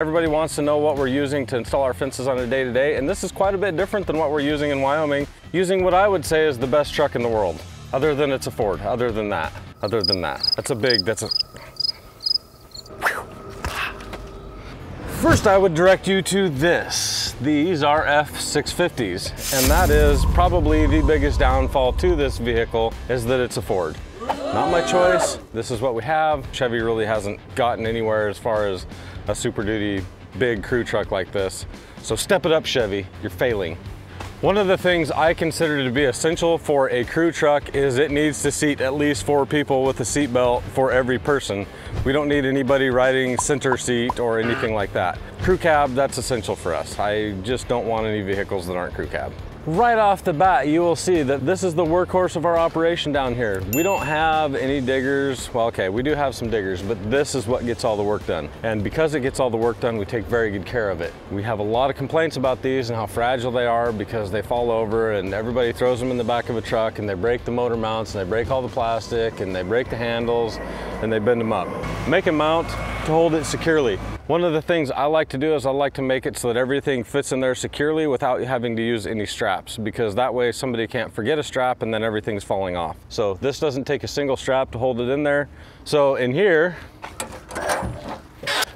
Everybody wants to know what we're using to install our fences on a day-to-day, and this is quite a bit different than what we're using in Wyoming, using what I would say is the best truck in the world. Other than it's a Ford, other than that, other than that. That's a big, that's a... First, I would direct you to this. These are F650s, and that is probably the biggest downfall to this vehicle is that it's a Ford. Not my choice. This is what we have. Chevy really hasn't gotten anywhere as far as a Super Duty big crew truck like this. So step it up, Chevy. You're failing. One of the things I consider to be essential for a crew truck is it needs to seat at least four people with a seat belt for every person. We don't need anybody riding center seat or anything like that. Crew cab, that's essential for us. I just don't want any vehicles that aren't crew cab. Right off the bat, you will see that this is the workhorse of our operation down here. We don't have any diggers. Well, okay, we do have some diggers, but this is what gets all the work done. And because it gets all the work done, we take very good care of it. We have a lot of complaints about these and how fragile they are because they fall over and everybody throws them in the back of a truck and they break the motor mounts and they break all the plastic and they break the handles and they bend them up. Make a mount to hold it securely. One of the things I like to do is I like to make it so that everything fits in there securely without having to use any straps because that way somebody can't forget a strap and then everything's falling off. So this doesn't take a single strap to hold it in there. So in here,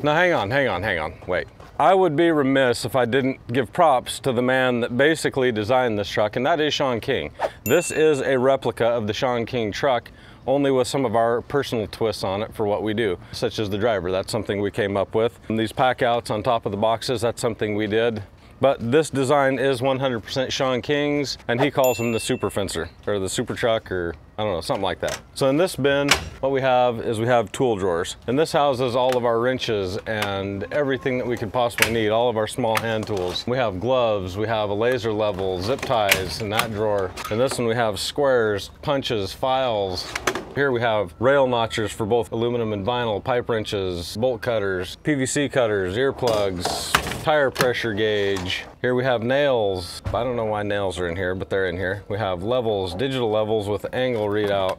now hang on, hang on, hang on, wait. I would be remiss if I didn't give props to the man that basically designed this truck, and that is Shawn King. This is a replica of the Shawn King truck, only with some of our personal twists on it for what we do, such as the driver. That's something we came up with. And these pack outs on top of the boxes, that's something we did. But this design is 100% Shawn King's, and he calls him the Super Fencer, or the Super Truck, or I don't know, something like that. So in this bin, what we have is we have tool drawers. And this houses all of our wrenches and everything that we could possibly need, all of our small hand tools. We have gloves, we have a laser level, zip ties in that drawer. In this one we have squares, punches, files, here we have rail notchers for both aluminum and vinyl, pipe wrenches, bolt cutters, PVC cutters, earplugs, tire pressure gauge. Here we have nails. I don't know why nails are in here, but they're in here. We have levels, digital levels with angle readout.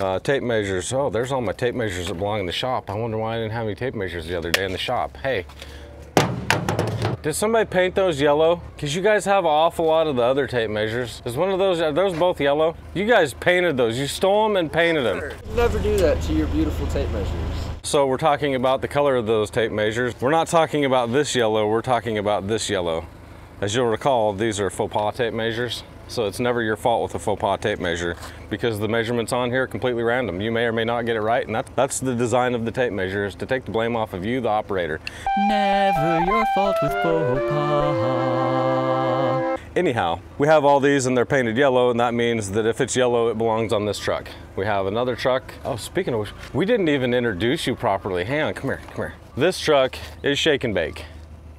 Uh, tape measures. Oh, there's all my tape measures that belong in the shop. I wonder why I didn't have any tape measures the other day in the shop. Hey, did somebody paint those yellow? Because you guys have an awful lot of the other tape measures. Is one of those, are those both yellow? You guys painted those. You stole them and painted them. Never do that to your beautiful tape measures. So we're talking about the color of those tape measures. We're not talking about this yellow, we're talking about this yellow. As you'll recall, these are faux pas tape measures. So it's never your fault with a faux pas tape measure because the measurements on here are completely random. You may or may not get it right, and that's, that's the design of the tape measure is to take the blame off of you, the operator. Never your fault with faux pas. Anyhow, we have all these and they're painted yellow, and that means that if it's yellow, it belongs on this truck. We have another truck. Oh, speaking of which, we didn't even introduce you properly. Hang on, come here, come here. This truck is Shake and Bake,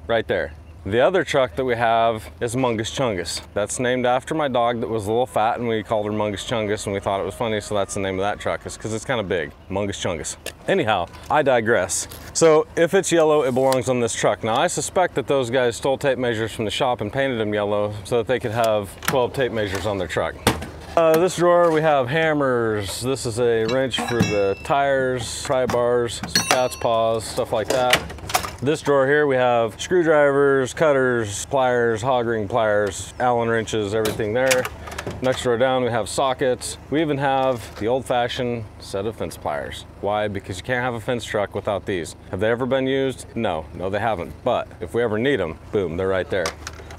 right there. The other truck that we have is Mungus Chungus. That's named after my dog that was a little fat and we called her Mungus Chungus and we thought it was funny, so that's the name of that truck, is because it's kind of big, Mungus Chungus. Anyhow, I digress. So if it's yellow, it belongs on this truck. Now I suspect that those guys stole tape measures from the shop and painted them yellow so that they could have 12 tape measures on their truck. Uh, this drawer we have hammers. This is a wrench for the tires, pry bars, some cat's paws, stuff like that. This drawer here, we have screwdrivers, cutters, pliers, hog ring pliers, Allen wrenches, everything there. Next drawer down, we have sockets. We even have the old-fashioned set of fence pliers. Why? Because you can't have a fence truck without these. Have they ever been used? No, no they haven't. But if we ever need them, boom, they're right there.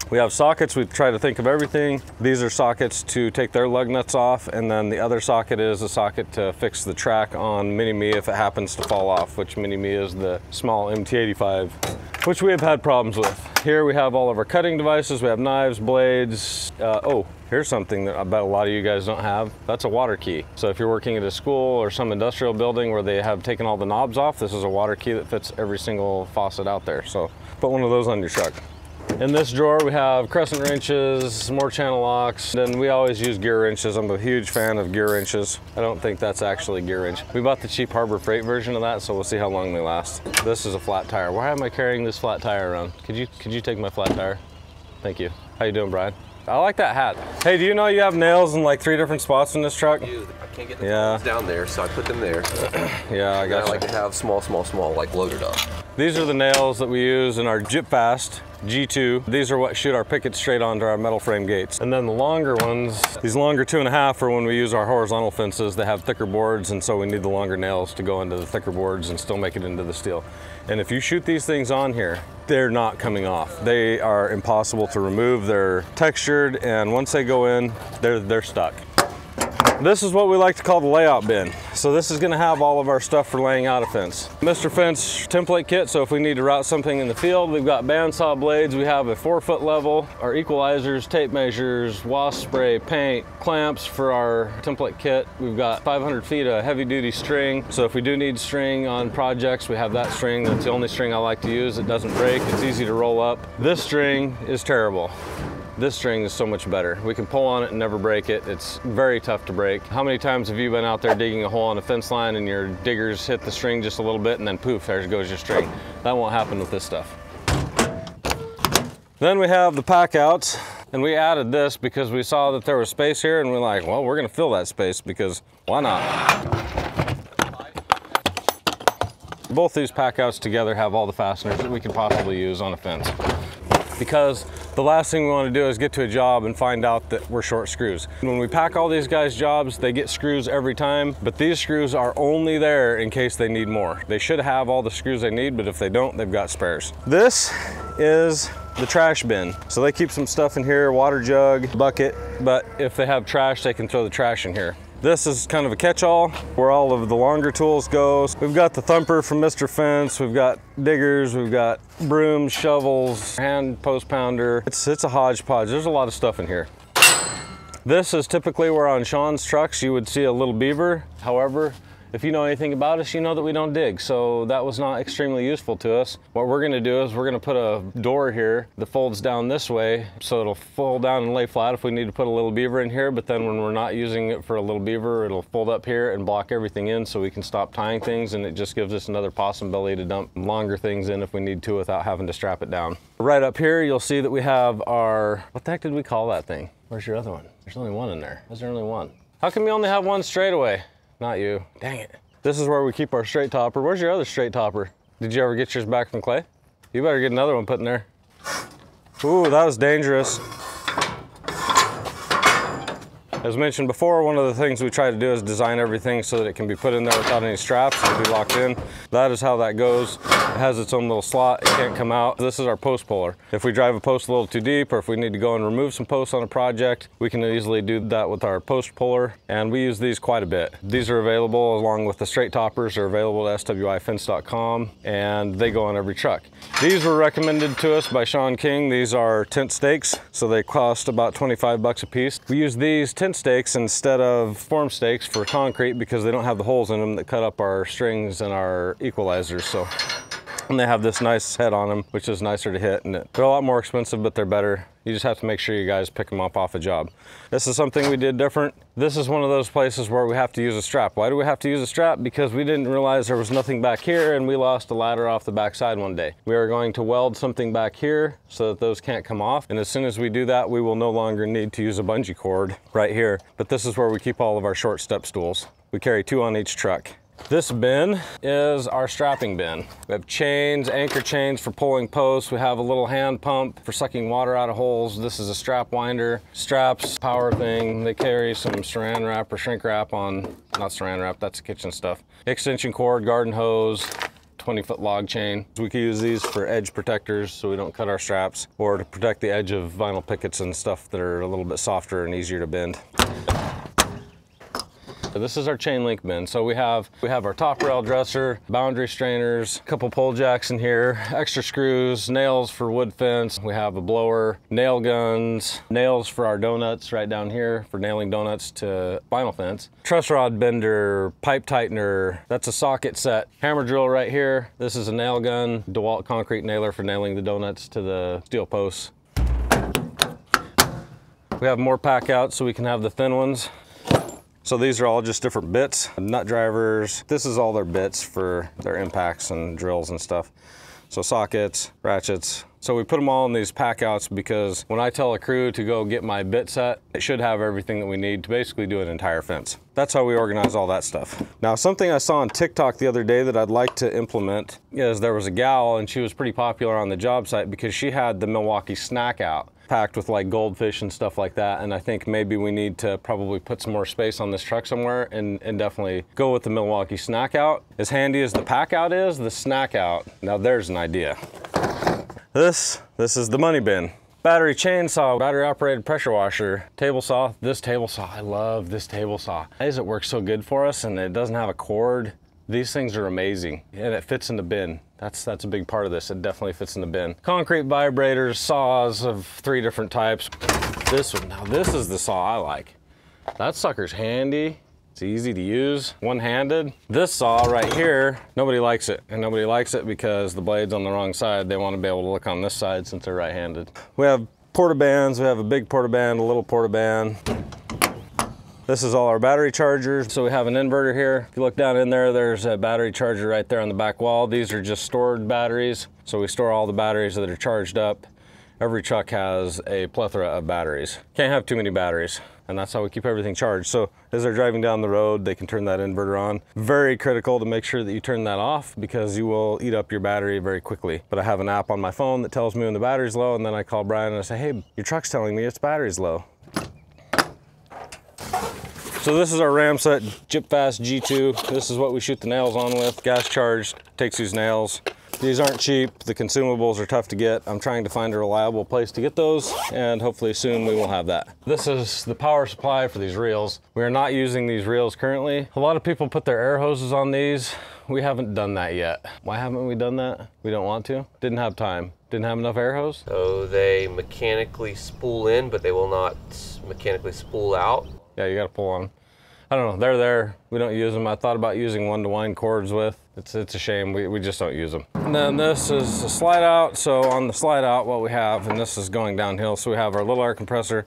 We have sockets, we try to think of everything. These are sockets to take their lug nuts off, and then the other socket is a socket to fix the track on Mini-Me if it happens to fall off, which Mini-Me is the small MT-85, which we have had problems with. Here we have all of our cutting devices. We have knives, blades. Uh, oh, here's something that I bet a lot of you guys don't have. That's a water key. So if you're working at a school or some industrial building where they have taken all the knobs off, this is a water key that fits every single faucet out there. So put one of those on your truck. In this drawer, we have crescent wrenches, more channel locks, and we always use gear wrenches. I'm a huge fan of gear wrenches. I don't think that's actually a gear wrench. We bought the cheap Harbor Freight version of that, so we'll see how long they last. This is a flat tire. Why am I carrying this flat tire around? Could you, could you take my flat tire? Thank you. How you doing, Brian? I like that hat. Hey, do you know you have nails in like three different spots in this truck? Dude, I can't get the Yeah. down there, so I put them there. Yeah, I I like to have small, small, small, like loaded up. These are the nails that we use in our Jip Fast G2. These are what shoot our pickets straight onto our metal frame gates. And then the longer ones, these longer two and a half are when we use our horizontal fences. They have thicker boards and so we need the longer nails to go into the thicker boards and still make it into the steel. And if you shoot these things on here, they're not coming off. They are impossible to remove. They're textured and once they go in, they're, they're stuck. This is what we like to call the layout bin. So this is gonna have all of our stuff for laying out a fence. Mr. Fence template kit, so if we need to route something in the field, we've got bandsaw blades, we have a four foot level, our equalizers, tape measures, wasp spray, paint, clamps for our template kit. We've got 500 feet of heavy duty string. So if we do need string on projects, we have that string. That's the only string I like to use. It doesn't break, it's easy to roll up. This string is terrible. This string is so much better. We can pull on it and never break it. It's very tough to break. How many times have you been out there digging a hole on a fence line and your diggers hit the string just a little bit and then poof, there goes your string. That won't happen with this stuff. Then we have the pack outs and we added this because we saw that there was space here and we're like, well, we're gonna fill that space because why not? Both these pack outs together have all the fasteners that we could possibly use on a fence because the last thing we want to do is get to a job and find out that we're short screws. When we pack all these guys jobs, they get screws every time, but these screws are only there in case they need more. They should have all the screws they need, but if they don't, they've got spares. This is the trash bin. So they keep some stuff in here, water jug, bucket, but if they have trash, they can throw the trash in here. This is kind of a catch-all where all of the longer tools go. We've got the thumper from Mr. Fence, we've got diggers, we've got brooms, shovels, hand post pounder. It's, it's a hodgepodge, there's a lot of stuff in here. This is typically where on Shawn's trucks you would see a little beaver. However, if you know anything about us, you know that we don't dig, so that was not extremely useful to us. What we're gonna do is we're gonna put a door here that folds down this way, so it'll fold down and lay flat if we need to put a little beaver in here, but then when we're not using it for a little beaver, it'll fold up here and block everything in so we can stop tying things, and it just gives us another possum belly to dump longer things in if we need to without having to strap it down. Right up here, you'll see that we have our, what the heck did we call that thing? Where's your other one? There's only one in there. there. Is there only one? How come you only have one straightaway? Not you. Dang it. This is where we keep our straight topper. Where's your other straight topper? Did you ever get yours back from Clay? You better get another one put in there. Ooh, that was dangerous. As mentioned before, one of the things we try to do is design everything so that it can be put in there without any straps and be locked in. That is how that goes. It has its own little slot, it can't come out. This is our post puller. If we drive a post a little too deep or if we need to go and remove some posts on a project, we can easily do that with our post puller and we use these quite a bit. These are available along with the straight toppers they are available at swifence.com and they go on every truck. These were recommended to us by Shawn King. These are tent stakes, so they cost about 25 bucks a piece. We use these tent stakes instead of form stakes for concrete because they don't have the holes in them that cut up our strings and our equalizers. So and they have this nice head on them, which is nicer to hit. And they're a lot more expensive, but they're better. You just have to make sure you guys pick them up off a job. This is something we did different. This is one of those places where we have to use a strap. Why do we have to use a strap? Because we didn't realize there was nothing back here and we lost a ladder off the backside one day. We are going to weld something back here so that those can't come off. And as soon as we do that, we will no longer need to use a bungee cord right here. But this is where we keep all of our short step stools. We carry two on each truck. This bin is our strapping bin. We have chains, anchor chains for pulling posts. We have a little hand pump for sucking water out of holes. This is a strap winder. Straps, power thing. They carry some saran wrap or shrink wrap on, not saran wrap, that's kitchen stuff. Extension cord, garden hose, 20 foot log chain. We could use these for edge protectors so we don't cut our straps or to protect the edge of vinyl pickets and stuff that are a little bit softer and easier to bend. This is our chain link bin. So we have we have our top rail dresser, boundary strainers, a couple pole jacks in here, extra screws, nails for wood fence. We have a blower, nail guns, nails for our donuts right down here for nailing donuts to vinyl fence. Truss rod bender, pipe tightener, that's a socket set. Hammer drill right here. This is a nail gun, DeWalt concrete nailer for nailing the donuts to the steel posts. We have more pack out so we can have the thin ones. So these are all just different bits, nut drivers. This is all their bits for their impacts and drills and stuff. So sockets, ratchets, So we put them all in these pack outs because when I tell a crew to go get my bit set, it should have everything that we need to basically do an entire fence. That's how we organize all that stuff. Now, something I saw on TikTok the other day that I'd like to implement is there was a gal and she was pretty popular on the job site because she had the Milwaukee snack out packed with like goldfish and stuff like that. And I think maybe we need to probably put some more space on this truck somewhere and, and definitely go with the Milwaukee snack out. As handy as the pack out is, the snack out, now there's an idea. This, this is the money bin. Battery chainsaw, battery operated pressure washer, table saw. This table saw, I love this table saw. Why does it work so good for us and it doesn't have a cord? These things are amazing and it fits in the bin. That's, that's a big part of this. It definitely fits in the bin. Concrete vibrators, saws of three different types. This one, now this is the saw I like. That sucker's handy. It's easy to use, one-handed. This saw right here, nobody likes it. And nobody likes it because the blade's on the wrong side. They want to be able to look on this side since they're right-handed. We have portabands. We have a big portaband, a little portaband. This is all our battery chargers. So we have an inverter here. If you look down in there, there's a battery charger right there on the back wall. These are just stored batteries. So we store all the batteries that are charged up. Every truck has a plethora of batteries. Can't have too many batteries. And that's how we keep everything charged. So as they're driving down the road, they can turn that inverter on. Very critical to make sure that you turn that off because you will eat up your battery very quickly. But I have an app on my phone that tells me when the battery's low and then I call Brian and I say, hey, your truck's telling me its battery's low. So this is our Ramset JipFast G2. This is what we shoot the nails on with. Gas charged, takes these nails. These aren't cheap. The consumables are tough to get. I'm trying to find a reliable place to get those and hopefully soon we will have that. This is the power supply for these reels. We are not using these reels currently. A lot of people put their air hoses on these. We haven't done that yet. Why haven't we done that? We don't want to. Didn't have time. Didn't have enough air hose. So they mechanically spool in, but they will not mechanically spool out. Yeah, you gotta pull on. I don't know, they're there. We don't use them. I thought about using one to wind cords with. It's, it's a shame, we, we just don't use them. And then this is a slide out. So on the slide out, what we have, and this is going downhill, so we have our little air compressor.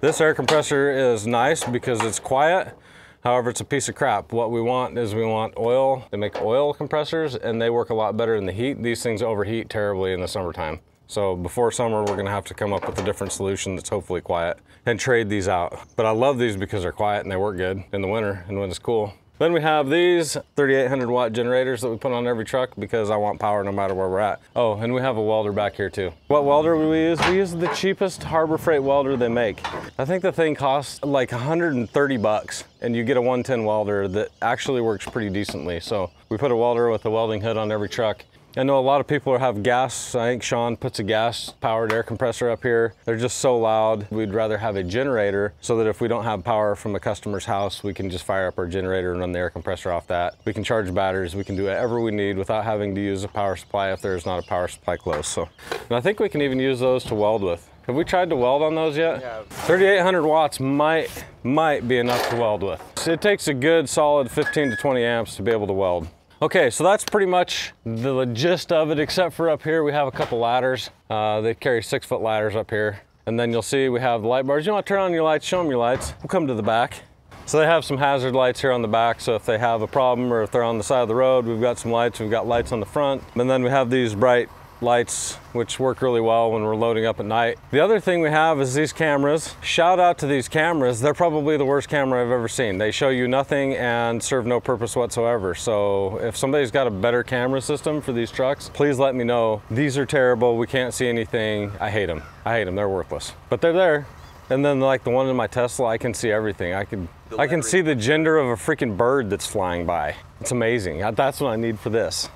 This air compressor is nice because it's quiet. However, it's a piece of crap. What we want is we want oil. They make oil compressors and they work a lot better in the heat. These things overheat terribly in the summertime. So before summer, we're gonna have to come up with a different solution that's hopefully quiet and trade these out. But I love these because they're quiet and they work good in the winter and when it's cool. Then we have these 3800 watt generators that we put on every truck because I want power no matter where we're at. Oh, and we have a welder back here too. What welder do we use? We use the cheapest Harbor Freight welder they make. I think the thing costs like 130 bucks and you get a 110 welder that actually works pretty decently. So we put a welder with a welding hood on every truck I know a lot of people have gas. I think Shawn puts a gas powered air compressor up here. They're just so loud. We'd rather have a generator so that if we don't have power from a customer's house, we can just fire up our generator and run the air compressor off that. We can charge batteries. We can do whatever we need without having to use a power supply if there's not a power supply close. So, and I think we can even use those to weld with. Have we tried to weld on those yet? Yeah. 3,800 watts might might be enough to weld with. It takes a good solid 15 to 20 amps to be able to weld. Okay, so that's pretty much the gist of it, except for up here, we have a couple ladders. Uh, they carry six foot ladders up here. And then you'll see we have the light bars. You want to turn on your lights, show them your lights. We'll come to the back. So they have some hazard lights here on the back. So if they have a problem or if they're on the side of the road, we've got some lights. We've got lights on the front. And then we have these bright lights, which work really well when we're loading up at night. The other thing we have is these cameras. Shout out to these cameras. They're probably the worst camera I've ever seen. They show you nothing and serve no purpose whatsoever. So if somebody's got a better camera system for these trucks, please let me know. These are terrible. We can't see anything. I hate them. I hate them. They're worthless. But they're there. And then like the one in my Tesla, I can see everything. I can I can see the gender of a freaking bird that's flying by. It's amazing. That's what I need for this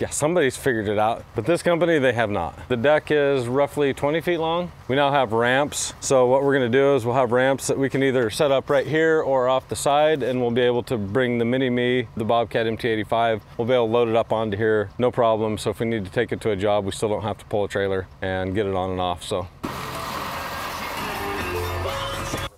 yeah, somebody's figured it out, but this company, they have not. The deck is roughly 20 feet long. We now have ramps. So what we're gonna do is we'll have ramps that we can either set up right here or off the side and we'll be able to bring the Mini Me, the Bobcat MT85, we'll be able to load it up onto here, no problem. So if we need to take it to a job, we still don't have to pull a trailer and get it on and off, so.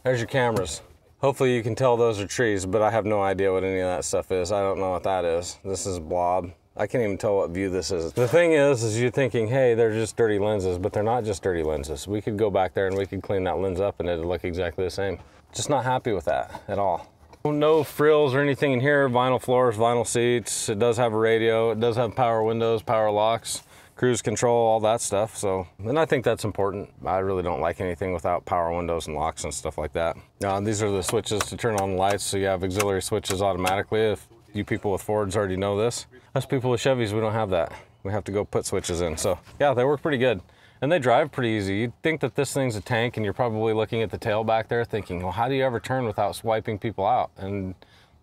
There's your cameras. Hopefully you can tell those are trees, but I have no idea what any of that stuff is. I don't know what that is. This is blob. I can't even tell what view this is. The thing is, is you're thinking, hey, they're just dirty lenses, but they're not just dirty lenses. We could go back there and we could clean that lens up and it'd look exactly the same. Just not happy with that at all. No frills or anything in here, vinyl floors, vinyl seats. It does have a radio. It does have power windows, power locks. cruise control, all that stuff. So, and I think that's important. I really don't like anything without power windows and locks and stuff like that. Now, these are the switches to turn on the lights, so you have auxiliary switches automatically. If you people with Fords already know this, us people with Chevys, we don't have that. We have to go put switches in. So, yeah, they work pretty good. And they drive pretty easy. You'd think that this thing's a tank, and you're probably looking at the tail back there thinking, well, how do you ever turn without swiping people out? And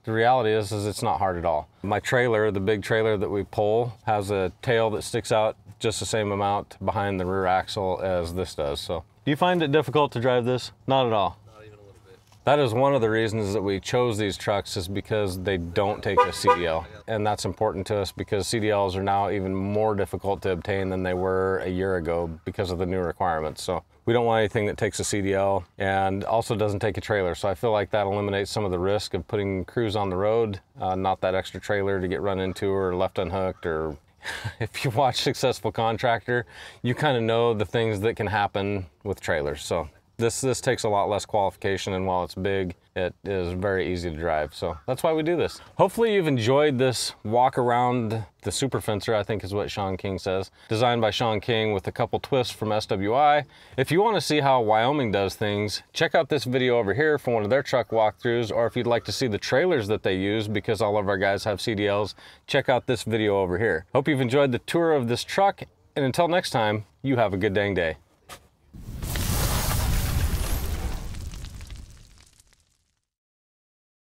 the reality is, is it's not hard at all. My trailer, the big trailer that we pull, has a tail that sticks out just the same amount behind the rear axle as this does. So, do you find it difficult to drive this? Not at all. Not even a little bit. That is one of the reasons that we chose these trucks is because they don't take a CDL. And that's important to us because CDLs are now even more difficult to obtain than they were a year ago because of the new requirements. So we don't want anything that takes a CDL and also doesn't take a trailer. So I feel like that eliminates some of the risk of putting crews on the road, uh, not that extra trailer to get run into or left unhooked or if you watch Successful Contractor, you kind of know the things that can happen with trailers. So this this takes a lot less qualification, and while it's big, it is very easy to drive. So that's why we do this. Hopefully, you've enjoyed this walk around the Super Fencer. I think is what Shawn King says. Designed by Shawn King with a couple twists from SWI. If you want to see how Wyoming does things, check out this video over here for one of their truck walkthroughs. Or if you'd like to see the trailers that they use, because all of our guys have CDLs, check out this video over here. Hope you've enjoyed the tour of this truck. And until next time, you have a good dang day.